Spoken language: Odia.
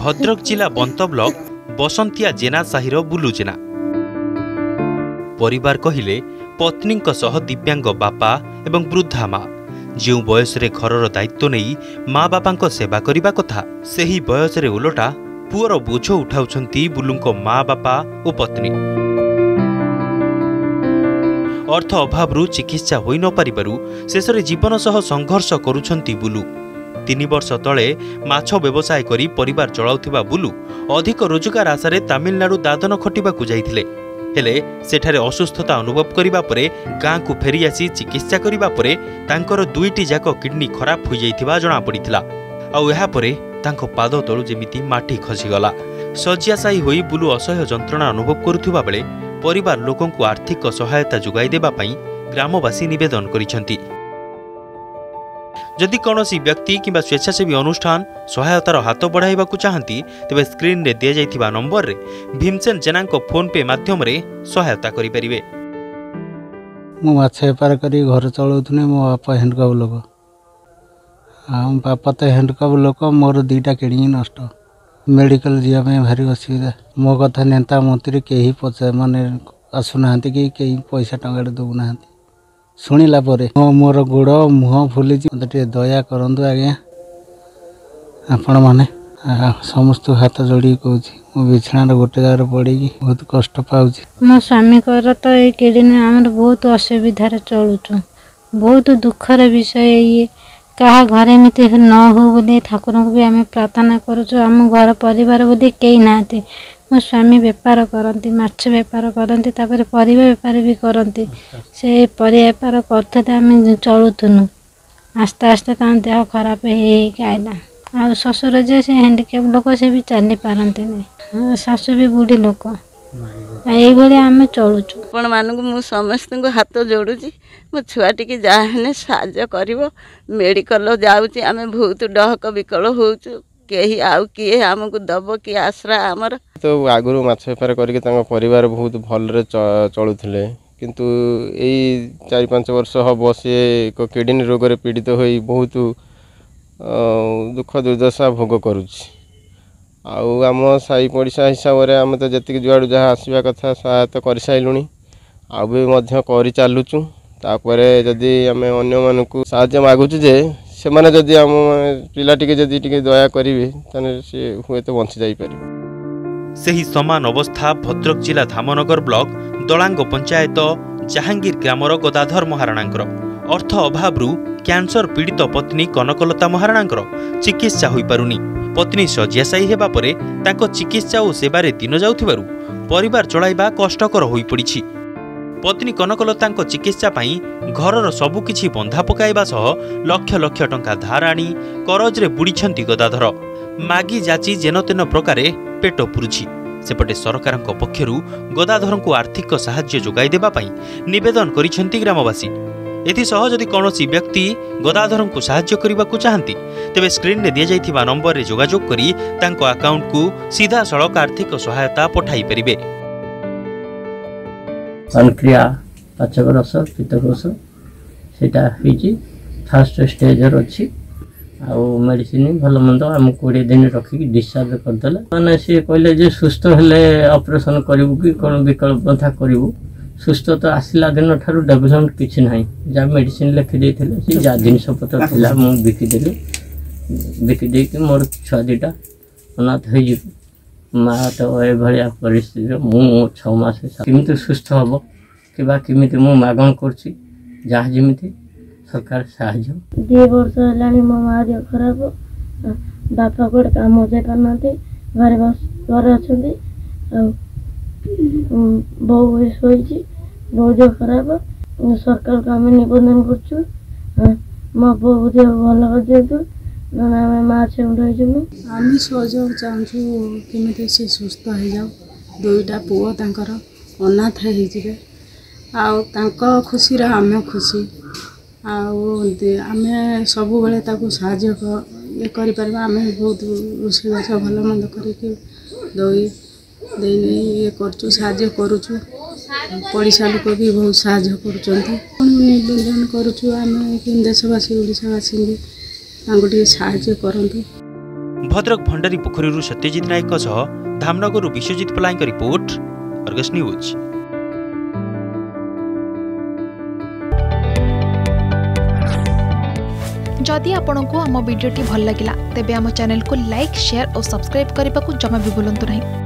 ଭଦ୍ରକ ଜିଲ୍ଲା ବନ୍ତ ବ୍ଲକ ବସନ୍ତିଆ ଜେନା ସାହିର ବୁଲୁ ଜେନା ପରିବାର କହିଲେ ପତ୍ନୀଙ୍କ ସହ ଦିବ୍ୟାଙ୍ଗ ବାପା ଏବଂ ବୃଦ୍ଧା ମା। ଯେଉଁ ବୟସରେ ଘରର ଦାୟିତ୍ୱ ନେଇ ମା ବାପାଙ୍କ ସେବା କରିବା କଥା ସେହି ବୟସରେ ଓଲଟା ପୁଅର ବୋଝ ଉଠାଉଛନ୍ତି ବୁଲୁଙ୍କ ମା ବାପା ଓ ପତ୍ନୀ। ଅର୍ଥ ଅଭାବରୁ ଚିକିତ୍ସା ହୋଇ ନ ପାରିବାରୁ ଶେଷରେ ଜୀବନ ସହ ସଂଘର୍ଷ କରୁଛନ୍ତି ବୁଲୁ। ତିନି ବର୍ଷ ତଳେ ମାଛ ବ୍ୟବସାୟ କରି ପରିବାର ଚଳାଉଥିବା ବୁଲୁ ଅଧିକ ରୋଜଗାର ଆଶାରେ ତାମିଲନାଡୁ ଦାଦନ ଖଟିବାକୁ ଯାଇଥିଲେ। ହେଲେ ସେଠାରେ ଅସୁସ୍ଥତା ଅନୁଭବ କରିବା ପରେ ଗାଁକୁ ଫେରିଆସି ଚିକିତ୍ସା କରିବା ପରେ ତାଙ୍କର ଦୁଇଟି ଯାକ କିଡନୀ ଖରାପ ହୋଇଯାଇଥିବା ଜଣାପଡ଼ିଥିଲା। ଆଉ ଏହାପରେ ତାଙ୍କ ପାଦ ତଳୁ ଯେମିତି ମାଟି ଖସିଗଲା। ଶଯ୍ୟାଶାୟୀ ହୋଇ ବୁଲୁ ଅସହ୍ୟ ଯନ୍ତ୍ରଣା ଅନୁଭବ କରୁଥିବା ବେଳେ ପରିବାର ଲୋକଙ୍କୁ ଆର୍ଥିକ ସହାୟତା ଯୋଗାଇ ଦେବା ପାଇଁ ଗ୍ରାମବାସୀ ନିବେଦନ କରିଛନ୍ତି। ଯଦି କୌଣସି ବ୍ୟକ୍ତି କିମ୍ବା ସ୍ୱେଚ୍ଛାସେବୀ ଅନୁଷ୍ଠାନ ସହାୟତାର ହାତ ବଢ଼ାଇବାକୁ ଚାହାନ୍ତି ତେବେ ସ୍କ୍ରିନ୍ରେ ଦିଆଯାଇଥିବା ନମ୍ବରରେ ଭୀମସେନ ଜେନାଙ୍କ ଫୋନ୍ପେ ମାଧ୍ୟମରେ ସହାୟତା କରିପାରିବେ। ମୁଁ ମାଛ ବେପାର କରି ଘର ଚଳାଉଥିଲି ମୋ ବାପା ହ୍ୟାଣ୍ଡକପ୍ ଲୋକ। ଆଉ ବାପା ତ ହ୍ୟାଣ୍ଡକପ୍ ଲୋକ ମୋର ଦୁଇଟା କିଡ଼ନୀ ନଷ୍ଟ। ମେଡ଼ିକାଲ ଯିବା ପାଇଁ ଭାରି ଅସୁବିଧା। ମୋ କଥା ନେତା ମନ୍ତ୍ରୀ କେହି ପଚା ମାନେ ଆସୁନାହାନ୍ତି କି କେହି ପଇସା ଟଙ୍କାଟେ ଦେଉନାହାନ୍ତି। ଶୁଣିଲା ପରେ ମୋ ମୋର ଗୋଡ଼ ମୁହଁ ଫୁଲିଛି ମୋତେ ଟିକେ ଦୟା କରନ୍ତୁ ଆଜ୍ଞା। ଆପଣମାନେ ସମସ୍ତଙ୍କୁ ହାତ ଯୋଡ଼ିକି କହୁଛି ମୁଁ ବିଛଣାରେ ଗୋଟେ ଜାଗାରେ ପଡ଼ିକି ବହୁତ କଷ୍ଟ ପାଉଛି। ମୋ ସ୍ୱାମୀଙ୍କର ତ ଏଇ କିଡ଼ନୀ ଆମର ବହୁତ ଅସୁବିଧାରେ ଚଳୁଛୁ। ବହୁତ ଦୁଃଖର ବିଷୟ ଇଏ। କାହା ଘରେ ଏମିତି ନ ହଉ ବୋଲି ଠାକୁରଙ୍କୁ ବି ଆମେ ପ୍ରାର୍ଥନା କରୁଛୁ। ଆମ ଘର ପରିବାର ବୋଲି କେହି ନାହାନ୍ତି। ମୋ ସ୍ୱାମୀ ବେପାର କରନ୍ତି ମାଛ ବେପାର କରନ୍ତି ତାପରେ ପରିବା ବେପାର ବି କରନ୍ତି। ସେ ପରିବା ବେପାର କରୁଥିଲେ ଆମେ ଚଳୁଥିଲୁ ଆସ୍ତେ ଆସ୍ତେ ତାଙ୍କ ଦେହ ଖରାପ ହେଇ ହେଇକି ଆଇଲା। ଆଉ ଶ୍ୱଶୁର ଯେ ସେ ହ୍ୟାଣ୍ଡିକ୍ୟାପ୍ ଲୋକ ସେ ବି ଚାଲି ପାରନ୍ତିନି। ଆଉ ଶାଶୁ ବି ବୁଢ଼ୀ ଲୋକ। ଏଇଭଳି ଆମେ ଚଳୁଛୁ। ଆପଣମାନଙ୍କୁ ମୁଁ ସମସ୍ତଙ୍କୁ ହାତ ଯୋଡ଼ୁଛି। ମୋ ଛୁଆ ଟିକେ ଯାହା ହେଲେ ସାହାଯ୍ୟ କରିବ। ମେଡ଼ିକାଲ ଯାଉଛି। ଆମେ ବହୁତ ଡହକ ବିକଳ ହେଉଛୁ। କେହି ଆଉ କିଏ ଆମକୁ ଦେବ କିଏ ଆଶ୍ରା ଆମର ତ ଆଗରୁ ମାଛ ବେପାର କରିକି ତାଙ୍କ ପରିବାର ବହୁତ ଭଲରେ ଚ- ଚଳୁଥିଲେ କିନ୍ତୁ ଏଇ ଚାରି ପାଞ୍ଚ ବର୍ଷ ହେବ ସିଏ ଏକ କିଡ଼ନୀ ରୋଗରେ ପୀଡ଼ିତ ହୋଇ ବହୁତ ଅ, ଦୁଃଖ ଦୁର୍ଦ୍ଦଶା ଭୋଗ କରୁଛି ଆଉ ଆମ ସାହି ପଡ଼ିଶା ହିସାବରେ ଆମେ ତ ଯେତିକି ଯୁଆଡ଼ୁ ଯାହା ଆସିବା କଥା ସହାୟତା କରିସାରିଲୁଣି ଆଉ ବି ମଧ୍ୟ କରିଚାଲୁଛୁ ତାପରେ ଯଦି ଆମେ ଅନ୍ୟମାନଙ୍କୁ ସାହାଯ୍ୟ ମାଗୁଛୁ ଯେ ସେମାନେ ଯଦି ଆମ ପିଲା ଟିକେ ଯଦି ଟିକେ ଦୟା କରିବେ ତାହେଲେ ସିଏ ହୁଏତ ବଞ୍ଚି ଯାଇପାରିବ। ସେହି ସମାନ ଅବସ୍ଥା ଭଦ୍ରକ ଜିଲ୍ଲା ଧାମନଗର ବ୍ଲକ ଦଳାଙ୍ଗ ପଞ୍ଚାୟତ ଜାହାଙ୍ଗୀର ଗ୍ରାମର ଗଦାଧର ମହାରଣାଙ୍କର। ଅର୍ଥ ଅଭାବରୁ କ୍ୟାନ୍ସର ପୀଡ଼ିତ ପତ୍ନୀ କନକଲତା ମହାରଣାଙ୍କର ଚିକିତ୍ସା ହୋଇପାରୁନି। ପତ୍ନୀ ଶଯ୍ୟାଶାୟୀ ହେବା ପରେ ତାଙ୍କ ଚିକିତ୍ସା ଓ ସେବାରେ ଦିନ ଯାଉଥିବାରୁ ପରିବାର ଚଳାଇବା କଷ୍ଟକର ହୋଇପଡ଼ିଛି। ପତ୍ନୀ କନକଲତାଙ୍କ ଚିକିତ୍ସା ପାଇଁ ଘରର ସବୁକିଛି ବନ୍ଧା ପକାଇବା ସହ ଲକ୍ଷ ଲକ୍ଷ ଟଙ୍କା ଧାର ଆଣି କରଜରେ ବୁଡ଼ିଛନ୍ତି ଗଦାଧର। ମାଗି ଯାଚି ଯେନତେନ ପ୍ରକାରେ ପେଟ ପୁରୁଛି। ସେପଟେ ସରକାରଙ୍କ ପକ୍ଷରୁ ଗଦାଧରଙ୍କୁ ଆର୍ଥିକ ସାହାଯ୍ୟ ଯୋଗାଇ ଦେବା ପାଇଁ ନିବେଦନ କରିଛନ୍ତି ଗ୍ରାମବାସୀ। ଏଥିସହ ଯଦି କୌଣସି ବ୍ୟକ୍ତି ଗଦାଧରଙ୍କୁ ସାହାଯ୍ୟ କରିବାକୁ ଚାହାନ୍ତି ତେବେ ସ୍କ୍ରିନ୍ରେ ଦିଆଯାଇଥିବା ନମ୍ବରରେ ଯୋଗାଯୋଗ କରି ତାଙ୍କ ଆକାଉଣ୍ଟକୁ ସିଧାସଳଖ ଆର୍ଥିକ ସହାୟତା ପଠାଇ ପାରିବେ। ପାନକ୍ରିଆ ପାଚକରସ ପିତ୍ତକୋଷ ସେଇଟା ହେଇଛି ଫାଷ୍ଟ ଷ୍ଟେଜ୍ରେ ଅଛି ଆଉ ମେଡ଼ିସିନ ଭଲ ମନ୍ଦ ଆମକୁ କୋଡ଼ିଏ ଦିନ ରଖିକି ଡିସଚାର୍ଜ କରିଦେଲେ। ମାନେ ସିଏ କହିଲେ ଯେ ସୁସ୍ଥ ହେଲେ ଅପରେସନ୍ କରିବୁ କି କ'ଣ ବିକଳ୍ପତା କରିବୁ। ସୁସ୍ଥ ତ ଆସିଲା ଦିନ ଠାରୁ ଡେଭଲପମେଣ୍ଟ କିଛି ନାହିଁ। ଯାହା ମେଡ଼ିସିନ ଲେଖି ଦେଇଥିଲେ ସେ ଯାହା ଜିନିଷପତ୍ର ଥିଲା ମୁଁ ବିକିଦେଲି। ବିକି ଦେଇକି ମୋର ଛୁଆ ଦୁଇଟା ଅନାଥ ହେଇଯିବ। ମା ତ ଏଭଳିଆ ପରିସ୍ଥିତିରେ ମୁଁ ଛଅ ମାସ କେମିତି ସୁସ୍ଥ ହେବ କିମ୍ବା କେମିତି ମୁଁ ମାଗଣ କରୁଛି ଯାହା ଯେମିତି ସରକାର ସାହାଯ୍ୟ। ଦୁଇ ବର୍ଷ ହେଲାଣି ମୋ ମା ଦେହ ଖରାପ। ବାପା କୁଆଡ଼େ କାମ ଯାଇପାରୁନାହାନ୍ତି ଘରେ ବସ ଘରେ ଅଛନ୍ତି। ଆଉ ଉଁ, ବୋଉ ବି ଶୋଇଛି ବୋଉ ଦେହ ଖରାପ। ଉଁ, ସରକାରଙ୍କୁ ଆମେ ନିବେଦନ କରୁଛୁ। ଆଁ, ମୋ ବୋଉ ଦେହ ଭଲ କରିଦିଅନ୍ତୁ ନହେଲେ ଆମେ ମା ଛେଉଣ୍ଡ ହେଇଯିବୁ ଆମେ ସହଯୋଗ ଚାହୁଁଛୁ କେମିତି ସେ ସୁସ୍ଥ ହେଇଯାଉ। ଦୁଇଟା ପୁଅ ତାଙ୍କର ଅନାଥ ହେଇଯିବେ। ଆଉ ତାଙ୍କ ଖୁସିରେ ଆମେ ଖୁସି। ଆଉ ଆମେ ସବୁବେଳେ ତାକୁ ସାହାଯ୍ୟ ଇଏ କରିପାରିବା। ଆମେ ବହୁତ ରୋଷେଇବାସ ଭଲ ମନ୍ଦ କରିକି ଦଇ ଦେଇ ନେଇ ଇଏ କରୁଛୁ ସାହାଯ୍ୟ କରୁଛୁ। ପଡ଼ିଶା ଲୋକ ବି ବହୁତ ସାହାଯ୍ୟ କରୁଛନ୍ତି। ପୁଣି ନିବେଦନ କରୁଛୁ ଆମେ ଦେଶବାସୀ ଓଡ଼ିଶାବାସୀଙ୍କୁ। ତାଙ୍କୁ ଟିକେ ସାହାଯ୍ୟ କରନ୍ତୁ ଭଦ୍ରକ ଭଣ୍ଡାରୀ ପୋଖରୀରୁ ସତ୍ୟଜିତ ନାୟକଙ୍କ ସହ ଧାମନଗରରୁ ବିଶ୍ୱଜିତ ପଲାଇଙ୍କ ରିପୋର୍ଟ ଅର୍ଗସ୍ ନ୍ୟୁଜ୍ जदि आपंक आम भिडी भल लगा तेब आम चैनल को लाइक शेयर और सब्सक्राइब करने को जमा भी भूलु नहीं